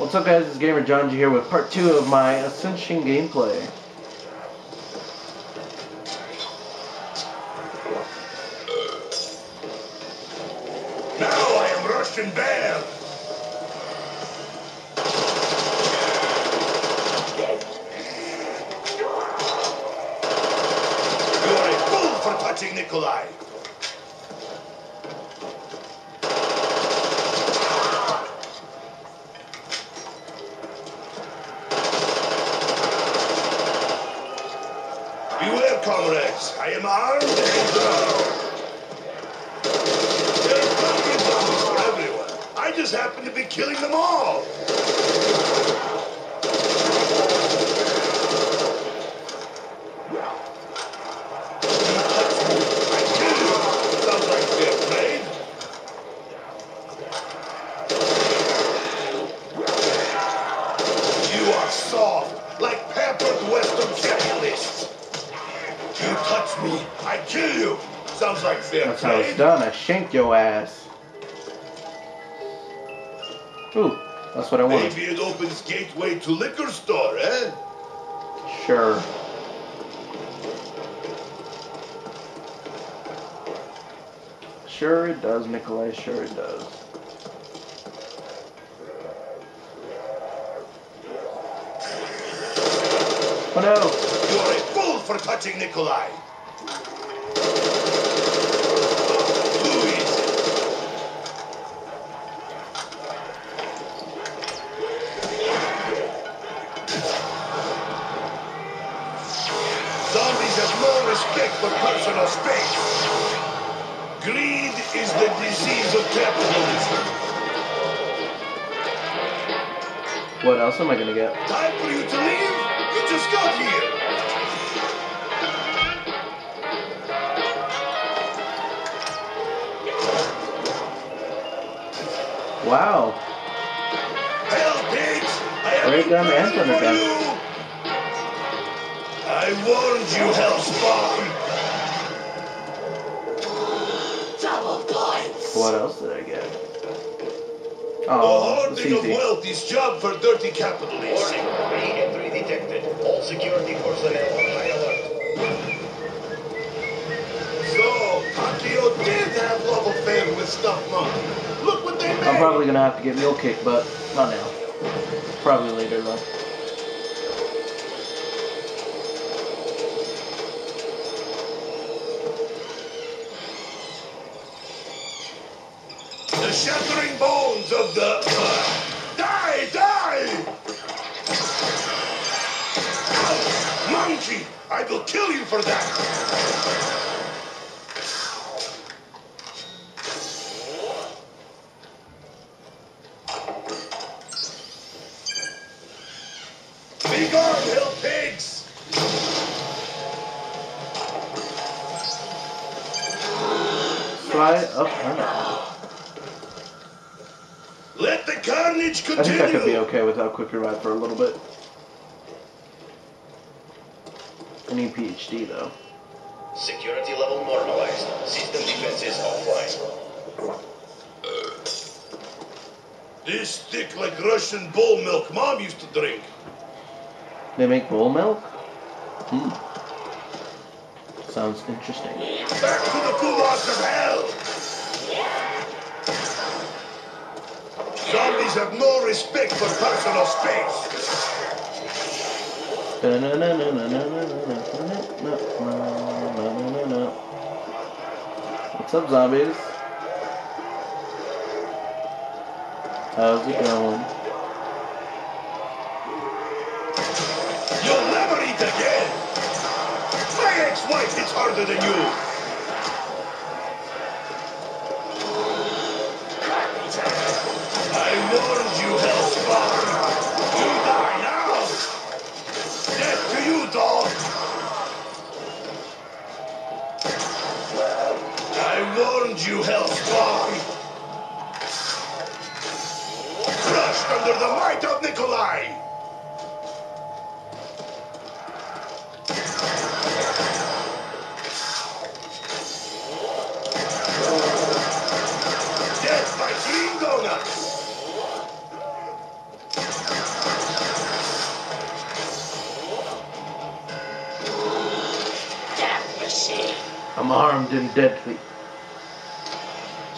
What's up guys, it's Gamer John G here with part 2 of my Ascension gameplay. Now I am Russian Bear. You are a fool for touching Nikolai. Beware, comrades. I am armed and armed. There are plenty of zombies for everyone. I just happen to be killing them all. You. Sounds like fair trade. You are soft, like pampered Western capitalists. You touch me, I kill you. Sounds like fair That's how it's done, I shank your ass. Ooh, that's what I wanted. Maybe it opens gateway to liquor store, eh? Sure. Sure it does, Nikolai, sure it does. Oh no! You are a fool for touching Nikolai. Personal space. Greed is the disease of capitalism. What else am I gonna get? Time for you to leave? You just got here. Wow! Hell, pigs! I have Ray gun and thunder gun. you. I warned you, Hellspawn. What else did I get? The Oh, it's hoarding of easy. wealth is job for dirty capitalists. Warning, re-entry detected. All security personnel on high alert. So, Takeo did have love affair with Stuff Monkey. Look what they made. I'm probably gonna have to get mule kick, but not now. Probably later though. The shattering bones of the... die! Die! Monkey! I will kill you for that! I think I could be okay without quick revive for a little bit. I need PhD though. Security level normalized. System defenses offline. This thick like Russian bull milk mom used to drink. They make bull milk? Hmm. Sounds interesting. Back to the gulags of hell! Zombies have no respect for personal space. What's up, zombies? How's it going? You'll never eat again! My ex-wife hits harder than you! you held strong. Crushed under the might of Nikolai. Death by green donuts. I'm armed and deadly.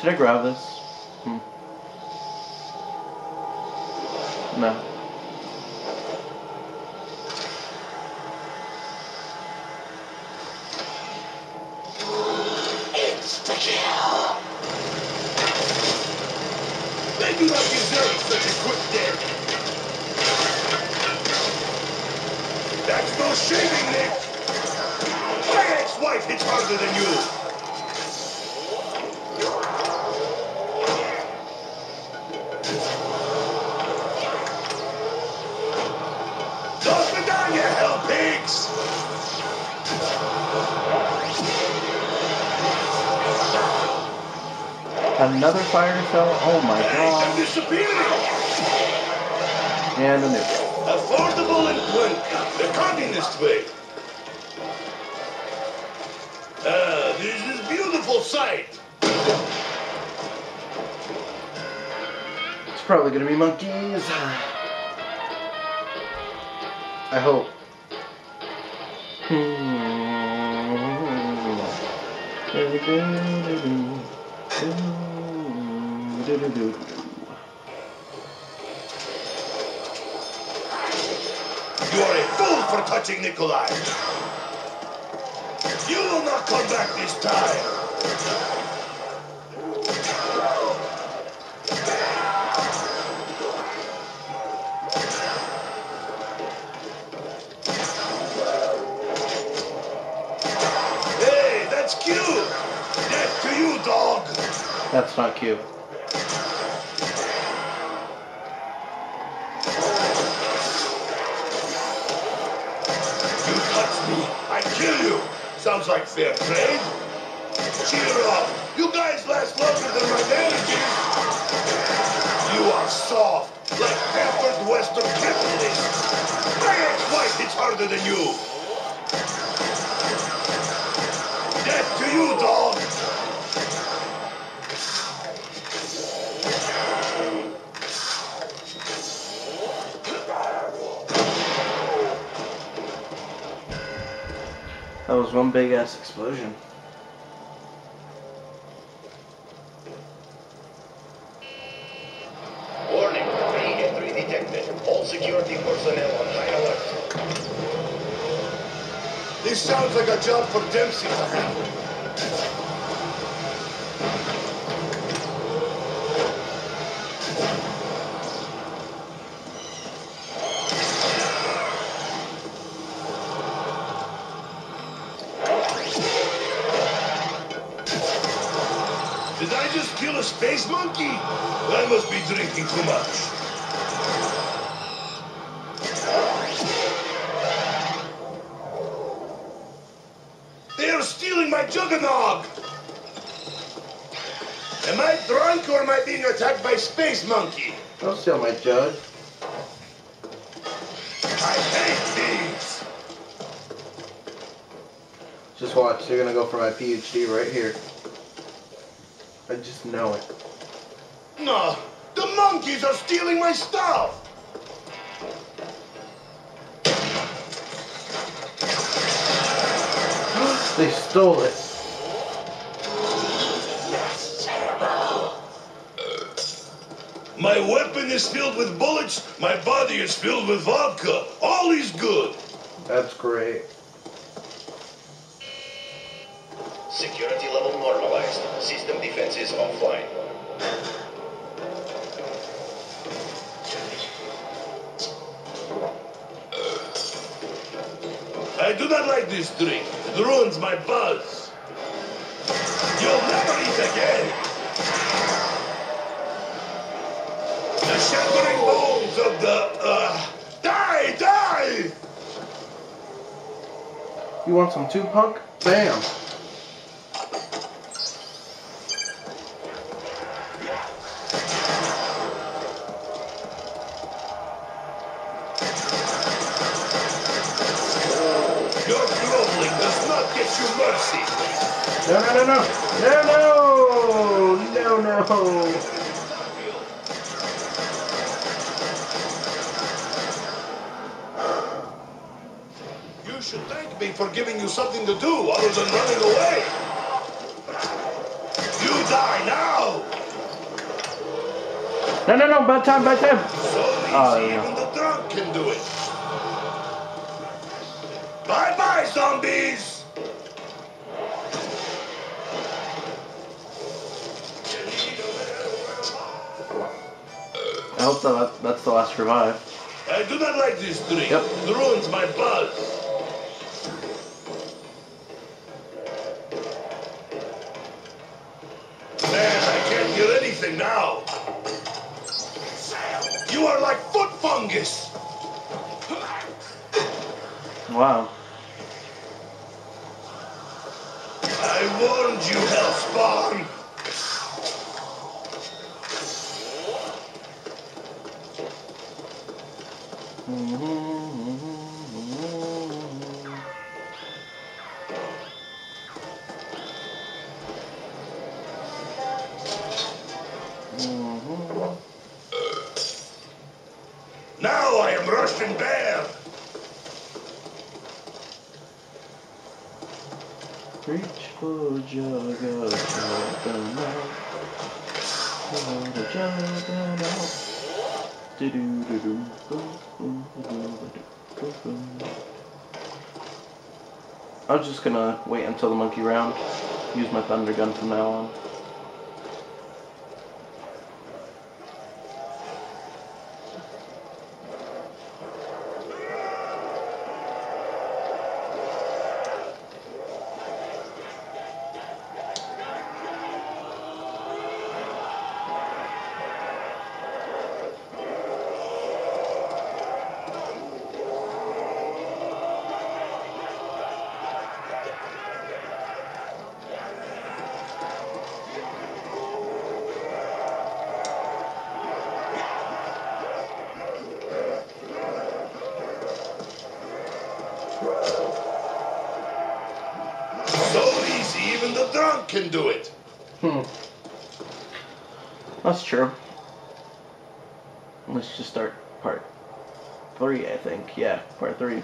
Should I grab this? Hmm. No. They do not deserve such a quick death. That's no shaving, Nick. My ex-wife hits harder than you. Another fire cell? Oh my god. And a nuke. Affordable and plenty. The communist way. Ah, this is beautiful sight. It's probably gonna be monkeys. I hope. You are a fool for touching Nikolai. You will not come back this time. That's not cute. You touch me, I kill you. Sounds like fair trade. Cheer up. You guys last longer than my managers. You are soft, like pampered Western capitalists. My ex-wife hits harder than you. Death to you, dog. That was one big ass explosion. Warning, re-entry detected. All security personnel on high alert. This sounds like a job for Dempsey to handle. Space monkey? I must be drinking too much. They are stealing my juggernog! Am I drunk or am I being attacked by space monkey? Don't steal my judge. I hate these! Just watch, they're gonna go for my PhD right here. I just know it. No, the monkeys are stealing my stuff! They stole it. My weapon is filled with bullets, my body is filled with vodka. All is good. That's great. Security level normalized. System defenses offline. I do not like this drink. It ruins my buzz. You'll never eat again. The shattering bones of the uh, die, die. You want some too, punk? Bam! get you mercy. No, no, no, no. No, no. No, no. You should thank me for giving you something to do other than running away. You die now. No, no, no. Bad time, bad time. So ah, easy, oh, yeah. even the drunk can do it. Bye-bye, zombies! I hope that that's the last revive. I do not like this drink. Yep. It ruins my buzz. Man, I can't hear anything now. You are like foot fungus. Wow. Now I am Russian Bear. Reach for Juggernog. For Juggernog. I was just gonna wait until the monkey round. Use my thunder gun from now on. Can do it. Hmm. That's true. Let's just start part three, I think. Yeah, part three.